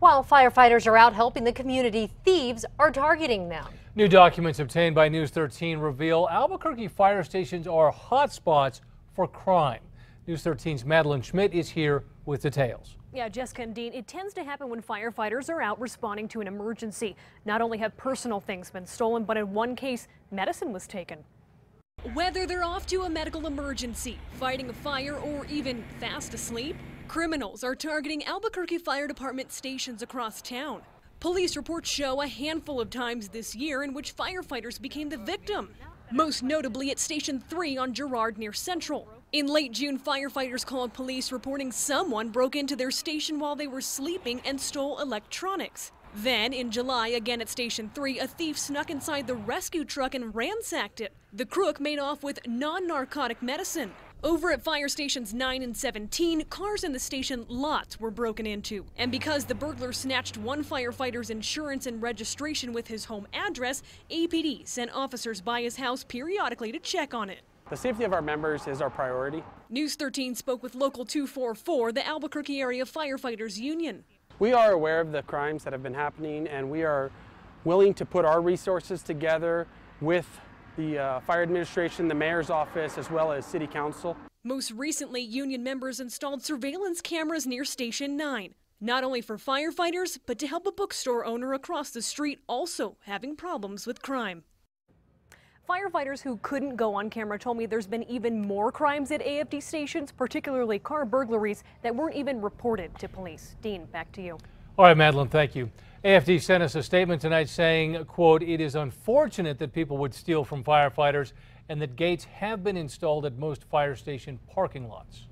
While firefighters are out helping the community, thieves are targeting them. New documents obtained by News 13 reveal Albuquerque fire stations are hotspots for crime. News 13's Madeline Schmidt is here with details. Yeah, Jessica and Dean, it tends to happen when firefighters are out responding to an emergency. Not only have personal things been stolen, but in one case, medicine was taken. Whether they're off to a medical emergency, fighting a fire, or even fast asleep, criminals are targeting Albuquerque Fire Department stations across town. Police reports show a handful of times this year in which firefighters became the victim, most notably at Station 3 on Girard near Central. In late June, firefighters called police reporting someone broke into their station while they were sleeping and stole electronics. Then, in July, again at Station 3, a thief snuck inside the rescue truck and ransacked it. The crook made off with non narcotic medicine. Over at fire stations 9 and 17, cars in the station lots were broken into. And because the burglar snatched one firefighter's insurance and registration with his home address, APD sent officers by his house periodically to check on it. The safety of our members is our priority. News 13 spoke with Local 244, the Albuquerque Area Firefighters Union. We are aware of the crimes that have been happening and we are willing to put our resources together with the uh, fire administration, the mayor's office, as well as city council. Most recently, union members installed surveillance cameras near Station 9, not only for firefighters, but to help a bookstore owner across the street also having problems with crime. Firefighters who couldn't go on camera told me there's been even more crimes at AFD stations, particularly car burglaries that weren't even reported to police. Dean, back to you. All right, Madeline, thank you. AFD sent us a statement tonight saying, quote, it is unfortunate that people would steal from firefighters and that gates have been installed at most fire station parking lots.